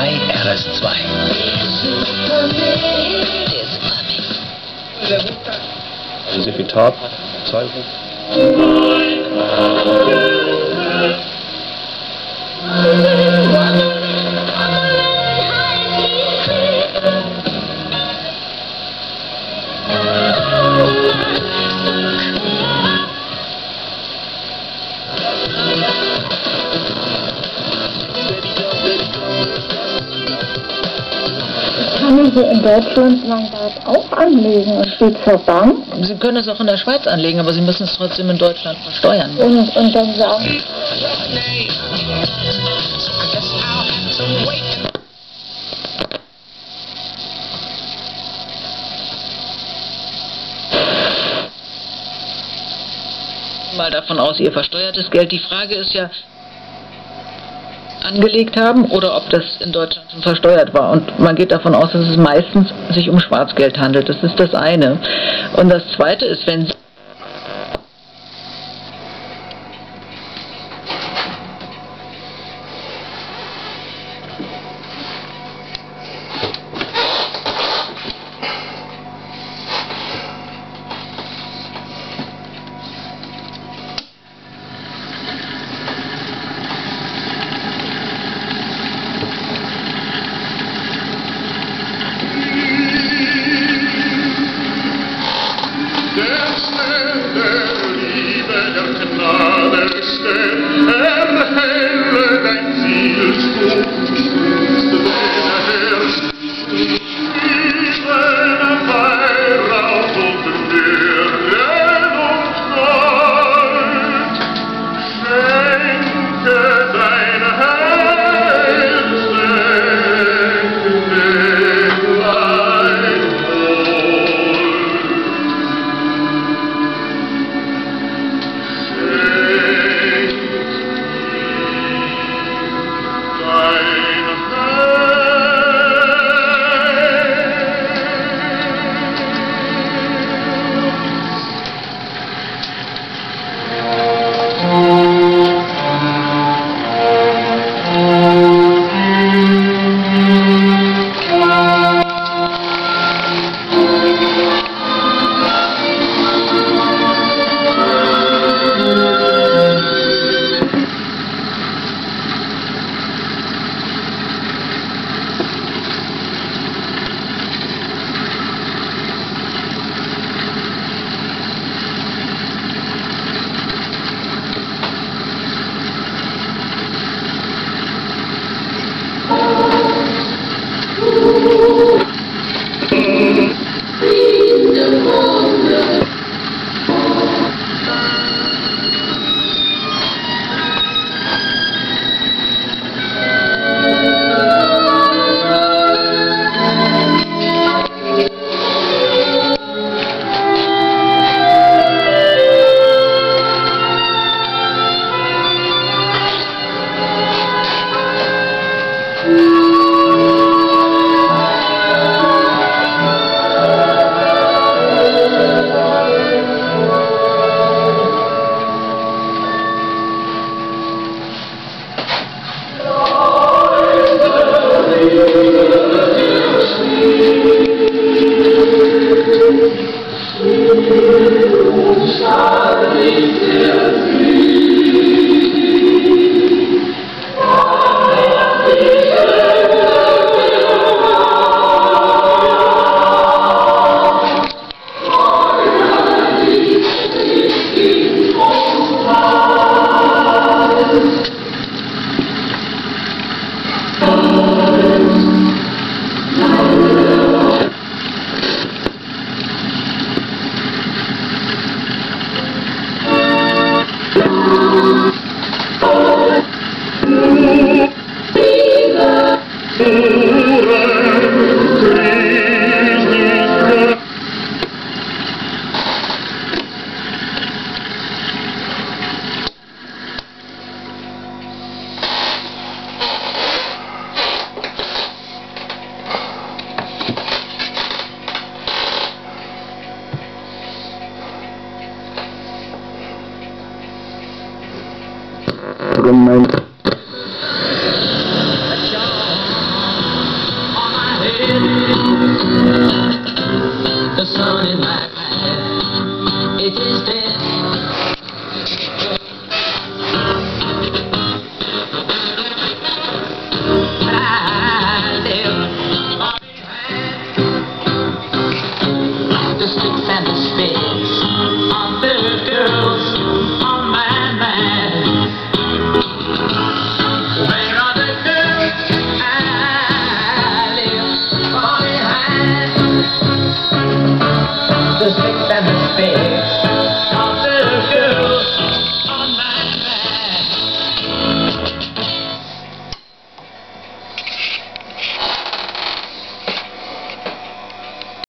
3 RS2. Der Supermix. Ein Sekretar, Hier in Deutschland Mandat auch anlegen und steht zur Bank Sie können es auch in der Schweiz anlegen, aber Sie müssen es trotzdem in Deutschland versteuern. und, und dann sagen, Mal davon aus, Ihr versteuertes Geld. Die Frage ist ja, angelegt haben oder ob das in Deutschland schon versteuert war. Und man geht davon aus, dass es meistens sich um Schwarzgeld handelt. Das ist das eine. Und das zweite ist, wenn Sie Amen. Ooh. in my... The sun is